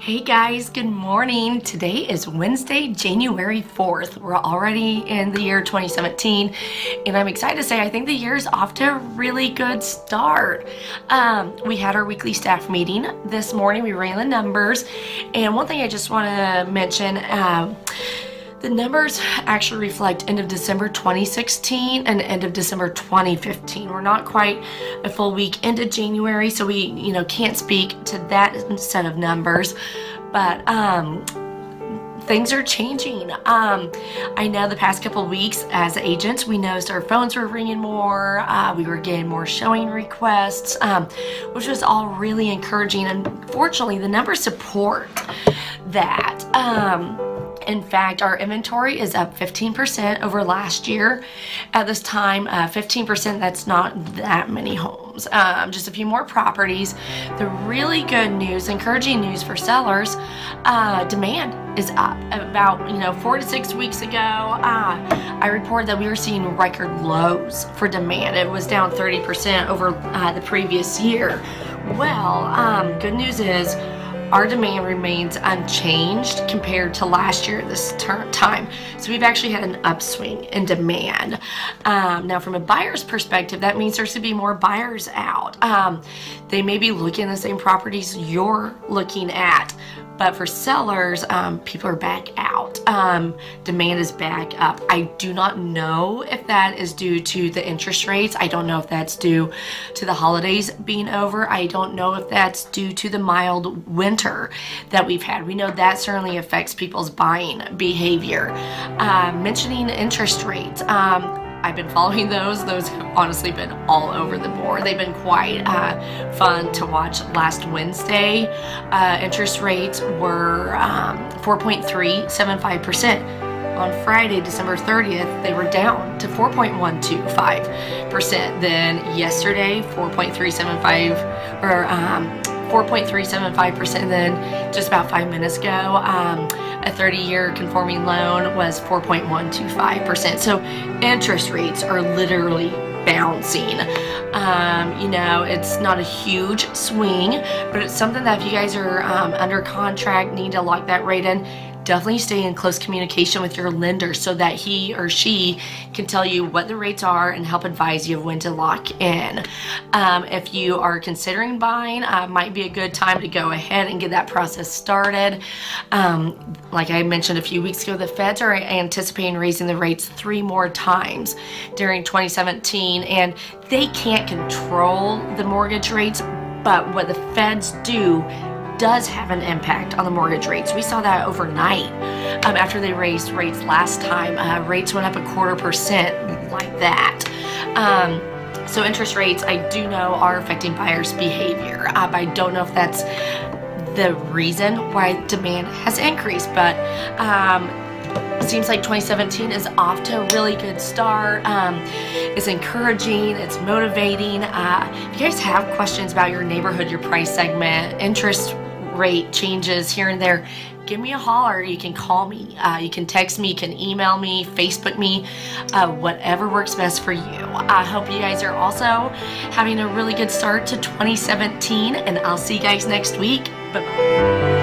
Hey guys, good morning. Today is Wednesday, January 4th. We're already in the year 2017, and I'm excited to say I think the year's off to a really good start. Um, we had our weekly staff meeting this morning. We ran the numbers, and one thing I just want to mention. Um, the numbers actually reflect end of December 2016 and end of December 2015. We're not quite a full week into January, so we, you know, can't speak to that set of numbers. But um, things are changing. Um, I know the past couple weeks as agents, we noticed our phones were ringing more. Uh, we were getting more showing requests, um, which was all really encouraging. Unfortunately, the numbers support that. Um, in fact, our inventory is up 15% over last year. At this time, uh, 15%, that's not that many homes. Um, just a few more properties. The really good news, encouraging news for sellers, uh, demand is up. About, you know, four to six weeks ago, uh, I reported that we were seeing record lows for demand. It was down 30% over uh, the previous year. Well, um, good news is our demand remains unchanged compared to last year this time. So we've actually had an upswing in demand. Um, now, from a buyer's perspective, that means there should be more buyers out. Um, they may be looking at the same properties you're looking at, but for sellers, um, people are back out. Um, demand is back up. I do not know if that is due to the interest rates. I don't know if that's due to the holidays being over. I don't know if that's due to the mild winter that we've had. We know that certainly affects people's buying behavior. Uh, mentioning interest rates. Um, I've been following those. Those have honestly been all over the board. They've been quite uh, fun to watch. Last Wednesday, uh, interest rates were 4.375%. Um, On Friday, December 30th, they were down to 4.125%. Then yesterday, 4.375 or um, 4.375%. Then just about five minutes ago, um, a 30 year conforming loan was 4.125%. So interest rates are literally bouncing. Um, you know, it's not a huge swing, but it's something that if you guys are um, under contract, need to lock that rate in, definitely stay in close communication with your lender so that he or she can tell you what the rates are and help advise you of when to lock in. Um, if you are considering buying, uh, might be a good time to go ahead and get that process started. Um, like I mentioned a few weeks ago, the feds are anticipating raising the rates three more times during 2017 and they can't control the mortgage rates but what the feds do does have an impact on the mortgage rates. We saw that overnight um, after they raised rates last time. Uh, rates went up a quarter percent like that. Um, so interest rates, I do know, are affecting buyers' behavior. Um, I don't know if that's the reason why demand has increased, but um, seems like 2017 is off to a really good start. Um, it's encouraging, it's motivating. Uh, if you guys have questions about your neighborhood, your price segment, interest rate changes here and there, give me a holler. You can call me, uh, you can text me, you can email me, Facebook me, uh, whatever works best for you. I hope you guys are also having a really good start to 2017, and I'll see you guys next week. Bye bye.